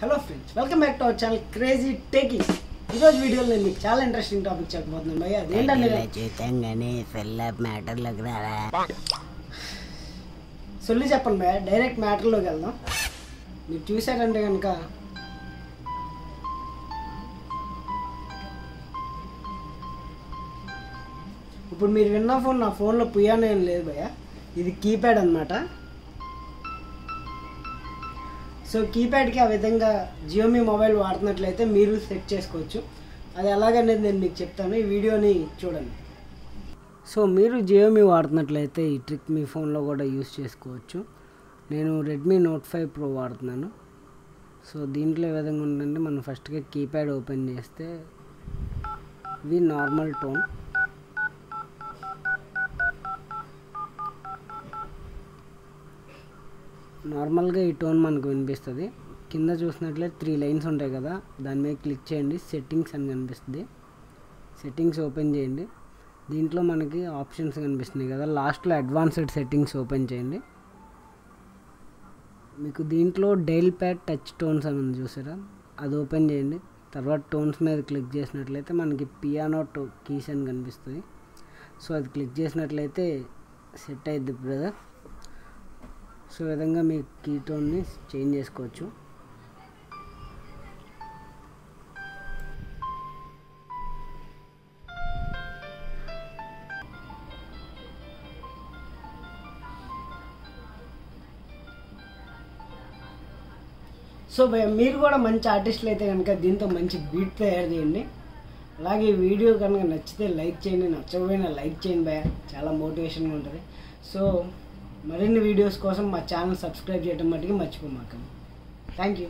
Hello friends welcome back to our channel crazy taking ఈరోజు వీడియోలో నేను మీకు చాలా ఇంట్రెస్టింగ్ టాపిక్ చెప్పబోతున్నాను భయ్య. అదేంటంటే కానీ మ్యాటర్లోకి రారా? సొల్లి చెప్పండి భయ్య డైరెక్ట్ మ్యాటర్లోకి వెళ్దాం. మీరు చూసారంటే కనుక ఇప్పుడు మీరు విన్న ఫోన్ నా ఫోన్లో పుయానో ఏం లేదు భయ్య. ఇది కీప్యాడ్ అనమాట సో కీప్యాడ్కి ఆ విధంగా జియోమీ మొబైల్ వాడుతున్నట్లయితే మీరు సెట్ చేసుకోవచ్చు. అది ఎలాగనేది నేను మీకు చెప్తాను. ఈ వీడియోని చూడండి. సో మీరు జియోమీ వాడుతున్నట్లయితే ఈ ట్రిక్ మీ ఫోన్లో కూడా యూస్ చేసుకోవచ్చు. నేను రెడ్మీ నోట్ ఫైవ్ ప్రో వాడుతున్నాను. సో దీంట్లో ఏ విధంగా ఉందంటే మనం ఫస్ట్గా కీప్యాడ్ ఓపెన్ చేస్తే ఇది నార్మల్ టోన్ నార్మల్గా ఈ టోన్ మనకు వినిపిస్తుంది. కింద చూసినట్లయితే త్రీ లైన్స్ ఉంటాయి కదా దాని మీద క్లిక్ చేయండి సెట్టింగ్స్ అని కనిపిస్తుంది. సెట్టింగ్స్ ఓపెన్ చేయండి. దీంట్లో మనకి ఆప్షన్స్ కనిపిస్తున్నాయి కదా లాస్ట్లో అడ్వాన్స్డ్ సెట్టింగ్స్ ఓపెన్ చేయండి. మీకు దీంట్లో డైల్ ప్యాడ్ టచ్ టోన్స్ అని ఉంది చూసారా అది ఓపెన్ చేయండి. తర్వాత టోన్స్ మీద క్లిక్ చేసినట్లయితే మనకి పియానో టో కీస్ అని కనిపిస్తుంది. సో అది క్లిక్ చేసినట్లయితే సెట్ అయ్యిద్ది బ్రదర్. సో ఈ విధంగా మీ కీటోన్ని చేంజ్ చేసుకోవచ్చు. సో మీరు కూడా మంచి ఆర్టిస్టులు అయితే కనుక దీంతో మంచి బీట్ తయారు చేయండి. అలాగే ఈ వీడియో కనుక నచ్చితే లైక్ చేయండి నచ్చకపోయినా లైక్ చేయండి భయ చాలా మోటివేషన్గా ఉంటుంది. సో మరిన్ని వీడియోస్ కోసం మా ఛానల్ సబ్స్క్రైబ్ చేయడం మట్టుకు మర్చిపోమాకండి. Thank you